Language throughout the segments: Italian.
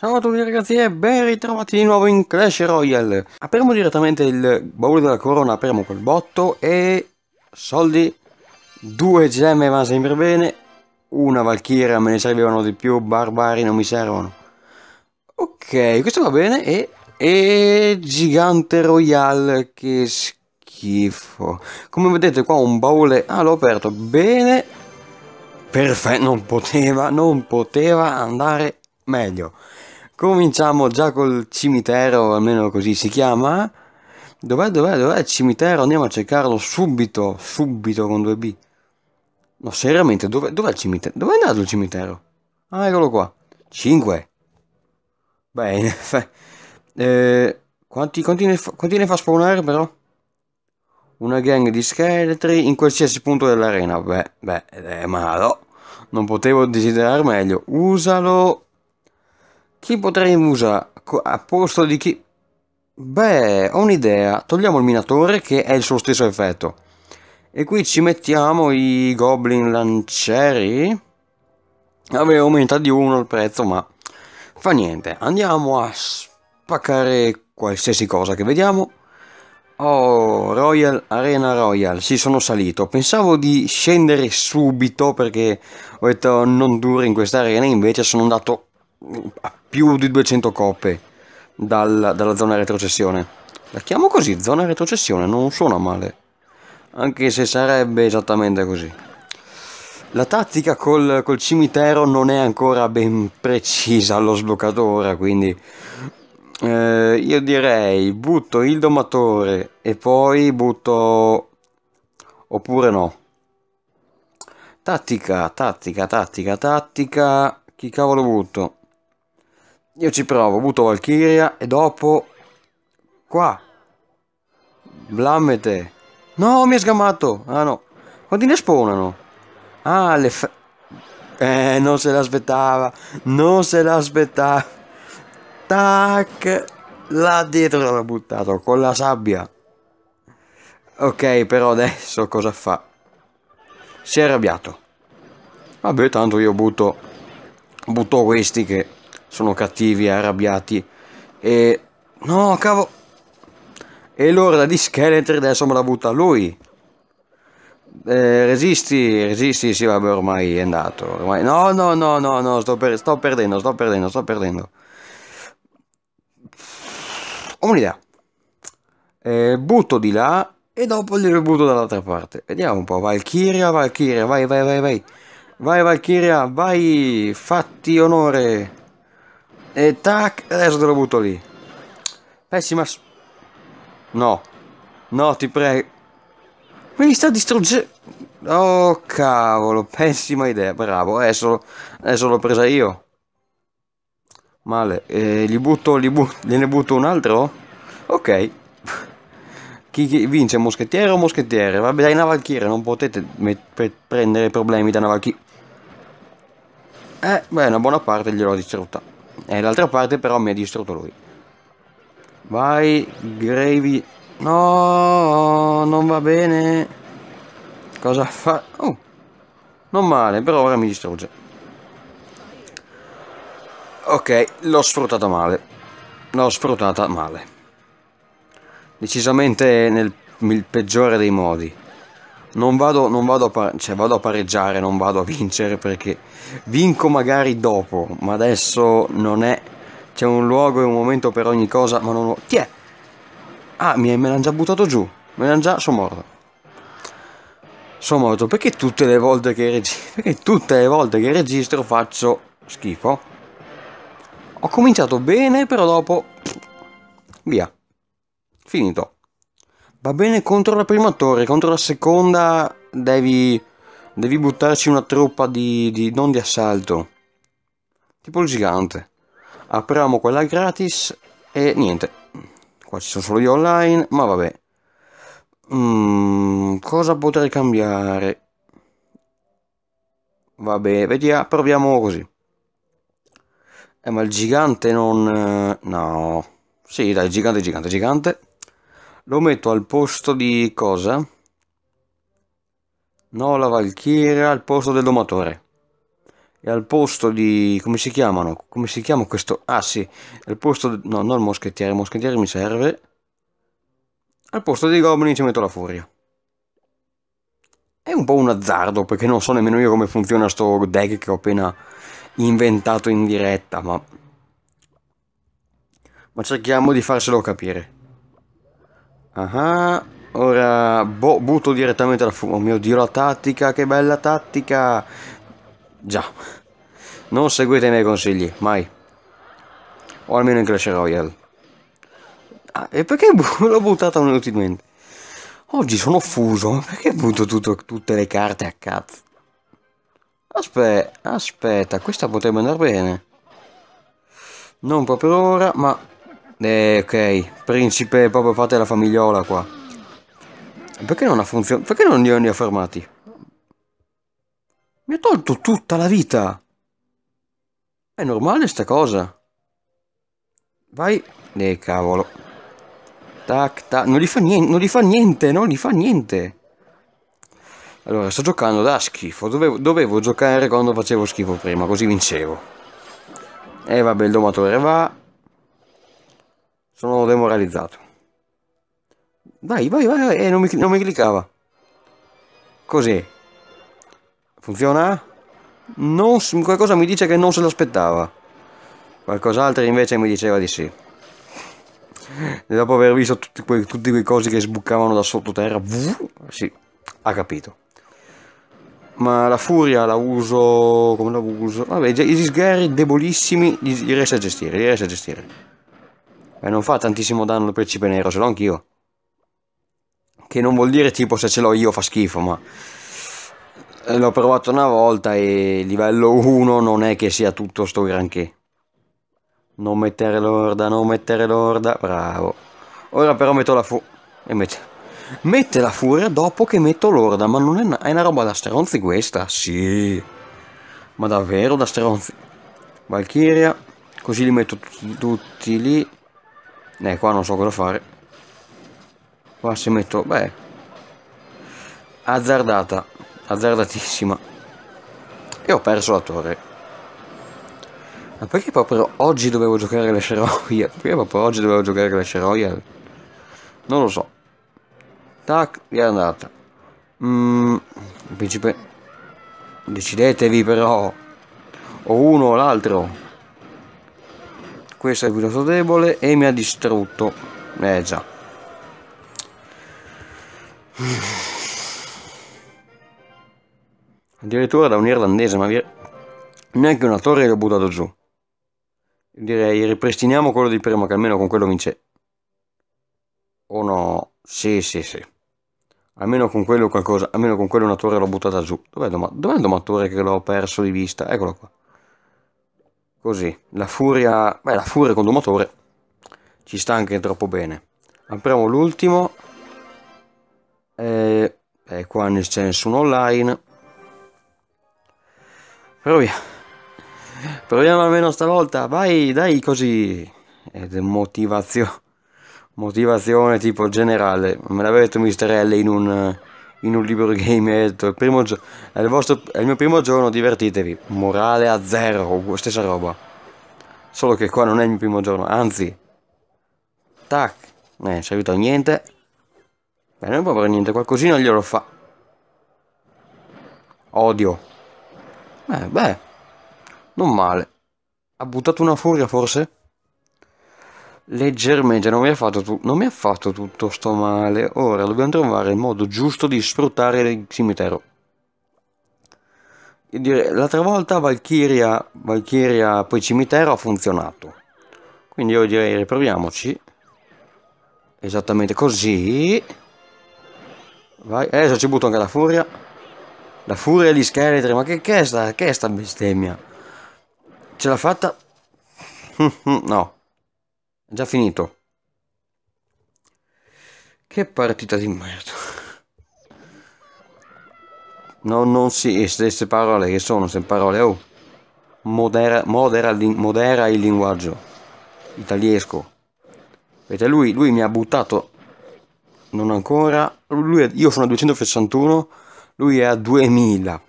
Ciao a tutti ragazzi e ben ritrovati di nuovo in Clash Royale. Apriamo direttamente il baule della corona, apriamo quel botto e... Soldi. Due gemme va sempre bene. Una Valkyria, me ne servivano di più, barbari non mi servono. Ok, questo va bene e... E... Gigante Royale, che schifo. Come vedete qua un baule... Ah, l'ho aperto, bene. Perfetto, non poteva, non poteva andare meglio Cominciamo già col cimitero, almeno così si chiama. Dov'è, dov'è, dov'è il cimitero? Andiamo a cercarlo subito, subito con 2B. No, seriamente, dov'è, dov'è il cimitero? Dov'è andato il cimitero? Ah, eccolo qua. 5. Bene. eh, quanti, quanti, ne fa, quanti ne fa spawnare però? Una gang di scheletri in qualsiasi punto dell'arena. Beh, beh, eh, ma no. Non potevo desiderare meglio. Usalo chi potrei usare a posto di chi... Beh, ho un'idea. Togliamo il minatore che è il suo stesso effetto. E qui ci mettiamo i goblin lancieri. Avevo aumentato di uno il prezzo, ma fa niente. Andiamo a spaccare qualsiasi cosa che vediamo. Oh, Royal Arena Royal, sì sono salito. Pensavo di scendere subito perché ho detto non dura in questa arena, invece sono andato più di 200 coppe dal, dalla zona retrocessione. La chiamo così, zona retrocessione, non suona male. Anche se sarebbe esattamente così. La tattica col, col cimitero non è ancora ben precisa allo sbloccatore, quindi eh, io direi butto il domatore e poi butto oppure no. Tattica, tattica, tattica, tattica. Chi cavolo butto? Io ci provo, butto Valkyria e dopo... Qua. Blammete. No, mi ha sgamato. Ah no. Quanti ne spawnano? Ah, le. Eh, non se l'aspettava. Non se l'aspettava. Tac. Là dietro l'ha buttato con la sabbia. Ok, però adesso cosa fa? Si è arrabbiato. Vabbè, tanto io butto... Butto questi che sono cattivi, arrabbiati. E... No, cavolo! E l'orda di scheletri adesso me la butta lui. Eh, resisti, resisti, sì, vabbè, ormai è andato. Ormai... No, no, no, no, no, sto, per... sto perdendo, sto perdendo, sto perdendo. Ho un'idea. Eh, butto di là e dopo glielo butto dall'altra parte. Vediamo un po'. Valkyria, Valkyria, vai, vai, vai, vai. Vai, Valkyria, vai, fatti onore. E tac, adesso te lo butto lì. Pessima... No. No, ti prego. Mi sta distruggendo... Oh, cavolo, pessima idea. Bravo, adesso, adesso l'ho presa io. Male. Eh, gli butto, gli bu gliene butto un altro? Ok. chi, chi, vince, moschettiere o moschettiere? Vabbè, dai, una valchiera, non potete prendere problemi da una valchiera. Eh, beh, una buona parte gliel'ho distrutta. E l'altra parte però mi ha distrutto lui. Vai, Gravy. No, non va bene. Cosa fa? Oh, non male, però ora mi distrugge. Ok, l'ho sfruttata male. L'ho sfruttata male. Decisamente nel peggiore dei modi non vado, non vado, a, cioè vado a pareggiare, non vado a vincere perché vinco magari dopo, ma adesso non è... C'è un luogo e un momento per ogni cosa, ma non... Chi è? Ah, mi, me l'hanno già buttato giù, me l'hanno già... sono morto. Sono morto, perché tutte le volte che registro... Perché tutte le volte che registro faccio schifo? Ho cominciato bene, però dopo... Via. Finito. Va bene contro la prima torre, contro la seconda devi, devi buttarci una truppa di, di, non di assalto. Tipo il gigante. Apriamo quella gratis e niente. Qua ci sono solo gli online, ma vabbè. Mm, cosa potrei cambiare? Vabbè, vediamo, proviamo così. Eh, ma il gigante non... Eh, no. Sì, dai, gigante, gigante, gigante. Lo metto al posto di cosa? No, la Valchiria al posto del domatore. E al posto di... come si chiamano? Come si chiama questo? Ah sì, al posto... No, non il moschettiere, il moschettiere mi serve. Al posto dei goblin ci metto la furia. È un po' un azzardo, perché non so nemmeno io come funziona sto deck che ho appena inventato in diretta, ma... Ma cerchiamo di farselo capire. Ah, ora boh, butto direttamente la furia. Oh mio dio, la tattica, che bella tattica! Già. Non seguite i miei consigli, mai. O almeno in Clash Royale. Ah, e perché l'ho buttata inutilmente? Oggi sono fuso, perché butto tutto, tutte le carte a cazzo? Aspetta, aspetta, questa potrebbe andare bene. Non proprio ora, ma... Eh, ok, principe, proprio fate la famigliola qua. Perché non ha funzionato? Perché non li ho fermati? Mi ha tolto tutta la vita. È normale sta cosa. Vai. Eh, cavolo. Tac, tac. Non gli fa niente, non gli fa niente, non gli fa niente. Allora, sto giocando da schifo. Dovevo, dovevo giocare quando facevo schifo prima, così vincevo. E vabbè, il domatore va. Sono demoralizzato. Vai, vai, vai, eh, non mi, non mi cliccava. Così. Funziona? Non, qualcosa mi dice che non se l'aspettava. Qualcos'altro invece mi diceva di sì. E dopo aver visto tutti quei, tutti quei cosi che sbucavano da sottoterra, sì, ha capito. Ma la furia la uso... come la uso? Vabbè, gli sgherri debolissimi li, riesce a gestire, li riesce a gestire. Beh, non fa tantissimo danno il principe nero, ce l'ho anch'io. Che non vuol dire tipo se ce l'ho io fa schifo, ma eh, l'ho provato una volta e livello 1 non è che sia tutto sto granché. Non mettere l'orda, non mettere l'orda, bravo. Ora però metto la fu... E mette... Mette la furia dopo che metto l'orda, ma non è una, è una roba da stronzi questa? Sì. Ma davvero da stronzi? Valkyria, così li metto tutti lì. Eh, qua non so cosa fare. Qua se metto... beh... Azzardata azzardatissima e ho perso la torre ma perché proprio oggi dovevo giocare Clash Royale? Perché proprio oggi dovevo giocare Clash Royale? Non lo so. Tac, è andata. Mm, principe... Decidetevi però. O uno o l'altro. Questo è il piuttosto debole e mi ha distrutto. Eh già. Addirittura da un irlandese, ma via... neanche una torre l'ho buttato giù. Direi ripristiniamo quello di prima, che almeno con quello vince. O no? Sì, sì, sì. Almeno con quello qualcosa, almeno con quello una torre l'ho buttata giù. Dov'è il domatore che l'ho perso di vista? Eccolo qua. Così, la furia... Beh, la furia con domatore ci sta anche troppo bene. Apriamo l'ultimo. E... e qua c'è nessuno online. Proviamo. Proviamo almeno stavolta. Vai, dai così. Ed è motivazione. Motivazione tipo generale. Me l'aveva detto Mr. L in un, in un libro game. Detto, il primo gio- è, il vostro, è il mio primo giorno, divertitevi. Morale a zero. Stessa roba. Solo che qua non è il mio primo giorno. Anzi. Tac. Eh, servito a niente. Beh, non avere niente. Qualcosina glielo fa. Odio. Eh, beh, non male. Ha buttato una furia forse? Leggermente, non mi, ha fatto tu- fatto tutto sto male. Ora dobbiamo trovare il modo giusto di sfruttare il cimitero. L'altra volta Valkyria, Valkyria poi cimitero ha funzionato. Quindi io direi riproviamoci. Esattamente così. Vai, adesso ci butto anche la furia. La furia di scheletri, ma che, che, è sta, che è sta bestemmia? Ce l'ha fatta? no. È già finito. Che partita di merda. No, non si... Queste parole che sono, queste parole... Oh. Modera, modera, modera il linguaggio. Italiesco. Vedete, lui, lui mi ha buttato... Non ancora... Lui, io sono a 261 lui è a 2000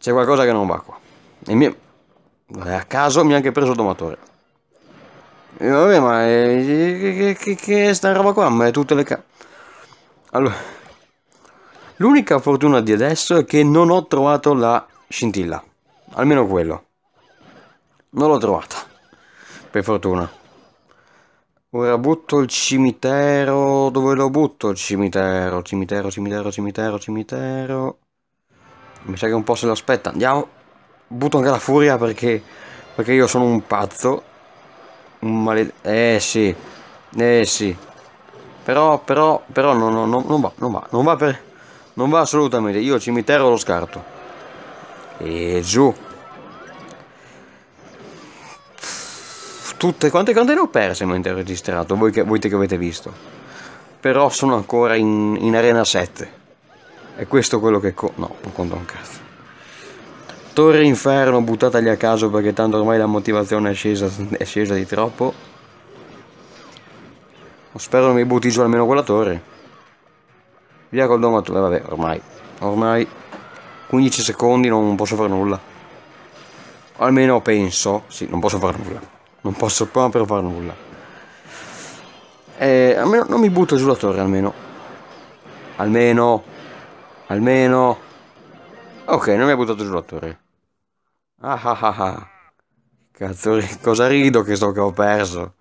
C'è qualcosa che non va qua. E mio... A caso mi ha anche preso il domatore. E vabbè, ma è... che, che, che è sta roba qua? Ma è tutte le ca... Allora... L'unica fortuna di adesso è che non ho trovato la scintilla. Almeno quello. Non l'ho trovata. Per fortuna. Ora butto il cimitero. Dove lo butto il cimitero? Cimitero, cimitero, cimitero, cimitero. Mi sa che un po' se lo aspetta. Andiamo. Butto anche la furia perché. Perché io sono un pazzo. Un maledetto. Eh sì. Eh sì. Però, però, però no, no, no, non va, non va, non va per. Non va assolutamente. Io il cimitero lo scarto. E giù. tutte quante quante ne ho perse mentre ho registrato voi che, voi che avete visto però sono ancora in, in arena 7 e questo quello che no non conta un cazzo torre inferno buttatagli a caso perché tanto ormai la motivazione è scesa, è scesa di troppo spero non mi butti giù almeno quella torre via col domatore vabbè ormai ormai 15 secondi non posso fare nulla almeno penso sì non posso fare nulla non posso proprio fare nulla. E almeno non mi butto giù la torre almeno. Almeno. Almeno. Ok, non mi ha buttato giù la torre. Ah ah ah ah. Cazzo, cosa rido che so che ho perso.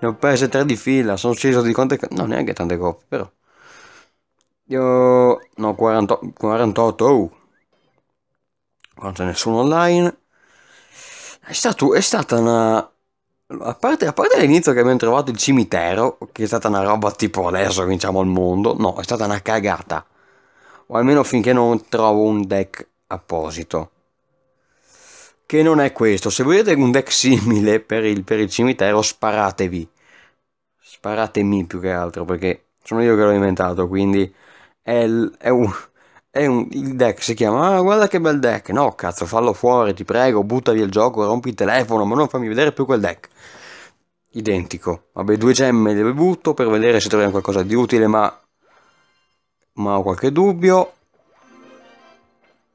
Ne ho perse tre di fila, sono sceso di quante... No, neanche tante coppe, però. Io... No, 40... 48, oh. Non c'è nessuno online. È, stato... è stata una a parte, a parte all'inizio che abbiamo trovato il cimitero, che è stata una roba tipo adesso vinciamo il mondo, no, è stata una cagata. O almeno finché non trovo un deck apposito. Che non è questo. Se volete un deck simile per il, per il cimitero, sparatevi. Sparatemi più che altro, perché sono io che l'ho inventato, quindi è, è un... È un, il deck si chiama, ah, guarda che bel deck. No, cazzo, fallo fuori, ti prego, butta via il gioco, rompi il telefono, ma non fammi vedere più quel deck. Identico. Vabbè, due gemme le butto per vedere se troviamo qualcosa di utile, ma... Ma ho qualche dubbio.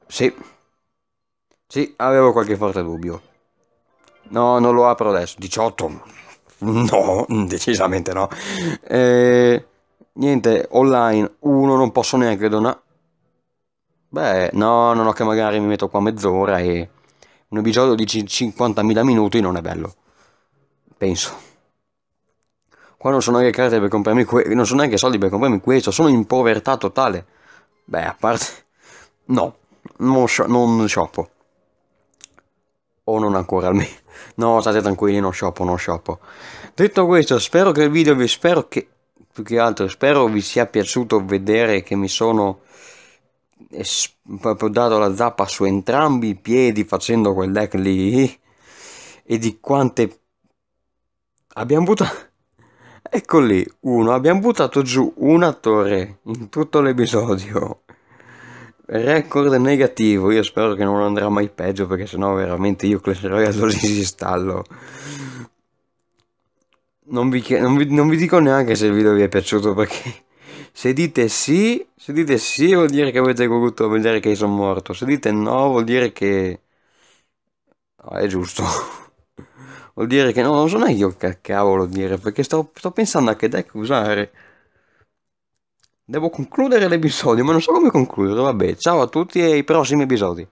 Sì. Sì, avevo qualche forte dubbio. No, non lo apro adesso. 18? No, decisamente no. Eh, niente, online. Uno, non posso neanche donare Beh, no, non ho che magari mi metto qua mezz'ora e un episodio di 50.000 minuti non è bello. Penso. Qua non sono neanche carte per comprarmi questo, non sono neanche soldi per comprarmi questo, sono in povertà totale. Beh, a parte... No, non, sho non shoppo. O non ancora almeno. No, state tranquilli, non shoppo, non shoppo. Detto questo, spero che il video vi... spero che... Più che altro, spero vi sia piaciuto vedere che mi sono proprio dato la zappa su entrambi i piedi facendo quel deck lì e di quante abbiamo buttato ecco lì uno abbiamo buttato giù una torre in tutto l'episodio record negativo io spero che non andrà mai peggio perché sennò veramente io Clash Royale lo disinstallo non vi, non, vi, non vi dico neanche se il video vi è piaciuto perché se dite sì, se dite sì vuol dire che avete voluto vedere che sono morto. Se dite no vuol dire che... No, è giusto. Vuol dire che no, non so neanche io che cavolo dire, perché sto, sto pensando a che deck usare. Devo concludere l'episodio, ma non so come concludere. Vabbè, ciao a tutti e ai prossimi episodi.